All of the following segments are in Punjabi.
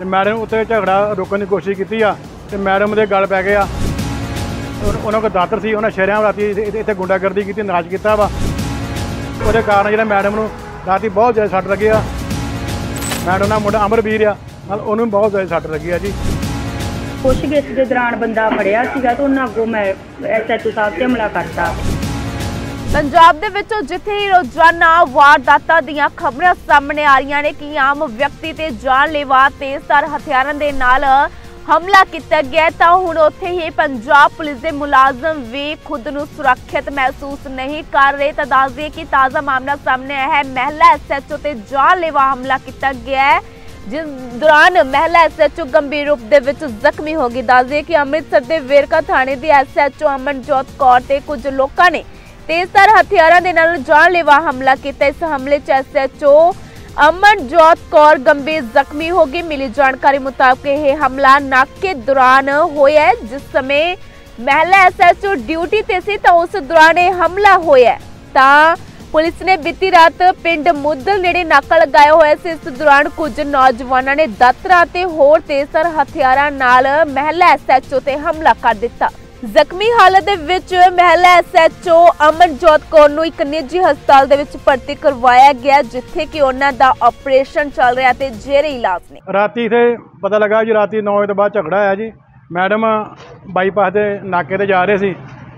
ਤੇ ਮੈਡਮ ਉੱਤੇ ਝਗੜਾ ਰੋਕਣ ਦੀ ਕੋਸ਼ਿਸ਼ ਕੀਤੀ ਆ ਤੇ ਮੈਡਮ ਦੇ ਗਲ ਪੈ ਗਏ ਆ। ਉਹਨਾਂ ਕੋਲ ਦਾਤਰ ਸੀ, ਉਹਨਾਂ ਸ਼ਹਿਰਾਂ ਰਾਤੀ ਇੱਥੇ ਗੁੰਡਾਗਰਦੀ ਕੀਤੀ ਨਾਰਾਜ਼ ਕੀਤਾ ਵਾ। ਉਹਦੇ ਕਾਰਨ ਜਿਹੜਾ ਮੈਡਮ ਨੂੰ ਰਾਤੀ ਬਹੁਤ ਜ਼ਿਆਦਾ ਸੱਟ ਲੱਗੀ ਆ। ਮੈਡਮ ਦਾ ਮੁੰਡਾ ਅਮਰਵੀਰ ਆ, ਨਾਲ ਉਹਨੂੰ ਵੀ ਬਹੁਤ ਜ਼ਿਆਦਾ ਸੱਟ ਲੱਗੀ ਆ ਜੀ। ਪੁੱਛਗਿੱਛ ਦੇ ਦੌਰਾਨ ਬੰਦਾ ਫੜਿਆ ਸੀਗਾ ਤੇ ਉਹਨਾਂ ਅੱਗੋਂ ਮੈਂ ਐਸਐਚਓ ਸਾਹਿਬ ਤੇ ਹਮਲਾ ਕਰਤਾ। ਪੰਜਾਬ ਦੇ ਵਿੱਚੋਂ ਜਿੱਥੇ ਹੀ ਰੋਜ਼ਾਨਾ ਵਾਰਦਾਤਾਂ ਦੀਆਂ ਖਬਰਾਂ ਸਾਹਮਣੇ ਆ ਰਹੀਆਂ ਨੇ ਕਿ ਆਮ ਵਿਅਕਤੀ ਤੇ ਜਾਨਲੇਵਾ ਤੇਜ਼ਧਾਰ ਹਥਿਆਰਾਂ ਦੇ ਨਾਲ ਹਮਲਾ ਕੀਤਾ ਗਿਆ ਤਾਂ ਹੁਣ ਉੱਥੇ ਹੀ ਪੰਜਾਬ ਪੁਲਿਸ ਦੇ ਮੁਲਾਜ਼ਮ ਵੀ ਖੁਦ ਨੂੰ ਸੁਰੱਖਿਅਤ ਮਹਿਸੂਸ ਨਹੀਂ ਕਰ ਰਹੇ। ਤਾਂ ਦੱਸ ਦਈਏ ਕਿ ਤਾਜ਼ਾ ਮਾਮਲਾ ਸਾਹਮਣੇ ਆਇਆ ਹੈ। ਮਹਿਲਾ ਐਸਐਚਓ ਤੇ ਜਾਨਲੇਵਾ ਹਮਲਾ ਕੀਤਾ ਗਿਆ ਹੈ, ਜਿਸ ਦੌਰਾਨ ਮਹਿਲਾ ਐਸਐਚਓ ਗੰਭੀਰ ਰੂਪ ਦੇ ਵਿੱਚ ਜ਼ਖਮੀ ਹੋ ਗਈ। ਦੱਸ ਦਈਏ ਕਿ ਅੰਮ੍ਰਿਤਸਰ ਦੇ ਵੇਰਕਾ ਥਾਣੇ ਦੀ ਐਸਐਚਓ ਅਮਨਜੋਤ ਕੌਰ ਤੇ ਕੁਝ ਲੋਕਾਂ ਨੇ ਤੇਜ਼ਧਾਰ ਹਥਿਆਰਾਂ ਦੇ ਨਾਲ ਜਾਨਲੇਵਾ ਹਮਲਾ ਕੀਤਾ। ਇਸ ਹਮਲੇ 'ਚ ਐਸਐਚਓ ਅਮਨਜੋਤ ਕੌਰ ਗੰਭੀਰ ਜ਼ਖਮੀ ਹੋ ਗਈ। ਮਿਲੀ ਜਾਣਕਾਰੀ ਮੁਤਾਬਕ ਇਹ ਹਮਲਾ ਨਾਕੇ ਦੌਰਾਨ ਹੋਇਆ ਜਿਸ ਸਮੇਂ ਮਹਿਲਾ ਐਸਐਚਓ ਡਿਊਟੀ ਤੇ ਸੀ ਤਾਂ ਉਸ ਦੌਰਾਨ ਇਹ ਹਮਲਾ ਹੋਇਆ ਤਾਂ ਪੁਲਿਸ ਨੇ ਬੀਤੀ ਰਾਤ ਪਿੰਡ ਮੁੱਦਲ ਨੇੜੇ ਨਾਕਾ ਲਗਾਇਆ ਹੋਇਆ ਸੀ। ਇਸ ਦੌਰਾਨ ਕੁਝ ਨੌਜਵਾਨਾਂ ਨੇ ਦਾਤਰਾ ਤੇ ਹੋਰ ਤੇਜ਼ਧਾਰ ਹਥਿਆਰਾਂ ਨਾਲ ਮਹਿਲਾ ਐਸਐਚਓ ਤੇ ਹਮਲਾ ਕਰ ਦਿੱਤਾ। ਜ਼ਖਮੀ ਹਾਲਤ ਦੇ ਵਿੱਚ ਮਹਿਲਾ ਐਸਐਚਓ ਅਮਨਜੋਤ ਕੌਰ ਨੂੰ ਇੱਕ ਨਿੱਜੀ ਹਸਪਤਾਲ ਦੇ ਵਿੱਚ ਭਰਤੀ ਕਰਵਾਇਆ ਗਿਆ, ਜਿੱਥੇ ਕਿ ਉਹਨਾਂ ਦਾ ਆਪਰੇਸ਼ਨ ਚੱਲ ਰਿਹਾ ਤੇ ਜੇਰੇ ਇਲਾਜ ਨੇ। ਰਾਤੀ ਇਥੇ ਪਤਾ ਲੱਗਾ ਜੀ, ਰਾਤੀ 9 ਵਜੇ ਤੋਂ ਬਾਅਦ ਝਗੜਾ ਆਇਆ ਜੀ। ਮੈਡਮ ਬਾਈਪਾਸ ਦੇ ਨਾਕੇ ਤੇ ਜਾ ਰਹੇ ਸੀ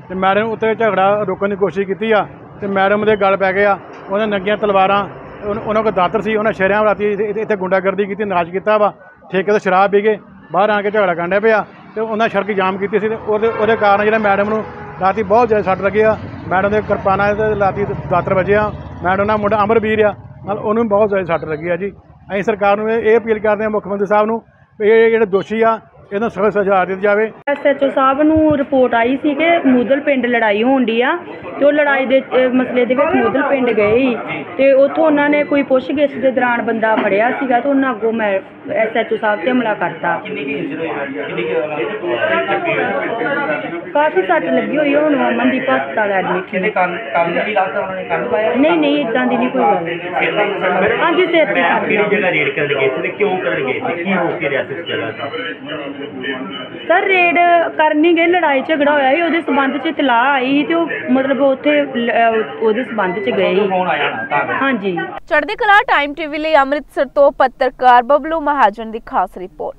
ਤੇ ਮੈਡਮ ਉੱਤੇ ਝਗੜਾ ਰੋਕਣ ਦੀ ਕੋਸ਼ਿਸ਼ ਕੀਤੀ ਆ ਤੇ ਮੈਡਮ ਦੇ ਗਲ ਪੈ ਗਏ ਆ। ਉਹਨਾਂ ਨੰਗੀਆਂ ਤਲਵਾਰਾਂ, ਉਹਨਾਂ- ਕੋਲ ਦਾਤਰ ਸੀ, ਉਹਨਾਂ ਸ਼ਹਿਰਾਂ ਰਾਤੀ ਇੱਥੇ- ਗੁੰਡਾਗਰਦੀ ਕੀਤੀ ਨਾਰਾਜ਼ ਕੀਤਾ ਵਾ। ਠੇਕੇ ਤੋਂ ਸ਼ਰਾਬ ਪੀ ਕੇ ਬਾਹਰ ਆ ਕੇ ਝਗੜਾ ਕਾਂਡਿਆ ਪਿਆ। ਤੇ ਉਹਨਾਂ ਸੜਕ ਜਾਮ ਕੀਤੀ ਸੀ ਤੇ ਉਹਦੇ ਉਹਦੇ ਕਾਰਨ ਜਿਹੜਾ ਮੈਡਮ ਨੂੰ ਰਾਤੀ ਬਹੁਤ ਜ਼ਿਆਦਾ ਸੱਟ ਲੱਗੀ ਆ। ਮੈਡਮ ਦੇ ਕਿਰਪਾਨਾਂ ਤੇ ਰਾਤੀ ਦਾਤਰ ਵਜੇ ਆ। ਮੈਡਮ ਦਾ ਮੁੰਡਾ ਅਮਰਵੀਰ ਆ। ਨਾਲ ਉਹਨੂੰ ਵੀ ਬਹੁਤ ਜ਼ਿਆਦਾ ਸੱਟ ਲੱਗੀ ਆ ਜੀ। ਅਸੀਂ ਸਰਕਾਰ ਨੂੰ ਇਹ ਅਪੀਲ ਕਰਦੇ ਹਾਂ ਮੁੱਖ ਮੰਤਰੀ ਸਾਹਿਬ ਨੂੰ ਵੀ ਇਹ ਜਿਹੜੇ ਦੋਸ਼ੀ ਆ ਇਹਨਾਂ ਸਖਤ ਸਜ਼ਾ ਦਿੱਤੀ ਜਾਵੇ। ਐਸਐਚਓ ਸਾਹਿਬ ਨੂੰ ਰਿਪੋਰਟ ਆਈ ਸੀ ਕਿ ਮੂਦਲ ਪਿੰਡ ਲੜਾਈ ਹੋਣ ਦੀ ਆ ਤੇ ਉਹ ਲੜਾਈ ਦੇ ਮਸਲੇ ਦੇ ਵਿੱਚ ਮੂਦਲ ਪਿੰਡ ਗਏ ਸੀ। ਤੇ ਉੱਥੋਂ ਉਹਨਾਂ ਨੇ ਕੋਈ ਪੁੱਛਗਿੱਛ ਦੇ ਦੌਰਾਨ ਬੰਦਾ ਫੜਿਆ ਸੀਗਾ ਤੇ ਉਹਨਾਂ ਅੱਗੋਂ ਮੈਂ ਐਸਐਚਓ ਸਾਹਿਬ ਤੇ ਹਮਲਾ ਕਰਤਾ। ਕਾਫੀ ਸੱਟ ਲੱਗੀ ਹੋਈ ਆ, ਹੁਣ ਅਮਨਦੀਪ ਹਸਪਤਾਲ ਐਡਮਿਟ ਕਿਹਦੇ ਕੰਨ ਕੰਨ ਵੀ ਲੱਗਦਾ ਉਹਨਾਂ ਨੇ ਕੰਨ ਪਾਇਆ? ਨਹੀਂ ਨਹੀਂ ਇਦਾਂ ਦੀ ਨਹੀਂ ਕੋਈ ਗੱਲ। ਹਾਂਜੀ ਸਿਰ ਤੇ ਸੱਟ ਕਿਹੜੀ ਲੱਗੀ। ਜਗ੍ਹਾ ਰੇਡ ਕਰਨ ਗਏ ਸੀ ਤੇ ਕਿਉਂ ਕਰਨ ਗਏ ਸੀ? ਕੀ ਹੋ ਕੇ ਰਿਹਾ ਸੀ ਉਸ ਜਗ੍ਹਾ ਤੇ? ਸਰ ਰੇਡ ਕਰਨੀ ਗਏ ਲੜਾਈ ਝਗੜਾ ਹੋਇਆ ਸੀ ਉਹਦੇ ਸਬੰਧ 'ਚ ਇਤਲਾਹ ਆਈ ਸੀ ਤੇ ਉਹ ਮਤਲਬ ਉੱਥੇ ਲ- ਅਹ, ਉਹਦੇ ਸਬੰਧ 'ਚ ਗਏ ਸੀ। ਹਾਂਜੀ। ਚੜ੍ਹਦੀ ਕਲਾ ਟਾਈਮ ਟੀਵੀ ਲਈ ਅੰਮ੍ਰਿਤਸਰ ਤੋਂ ਪੱਤਰਕਾਰ ਬਬਲੂ ਮਹਾਜਨ ਦੀ ਖਾਸ ਰਿਪੋਰਟ।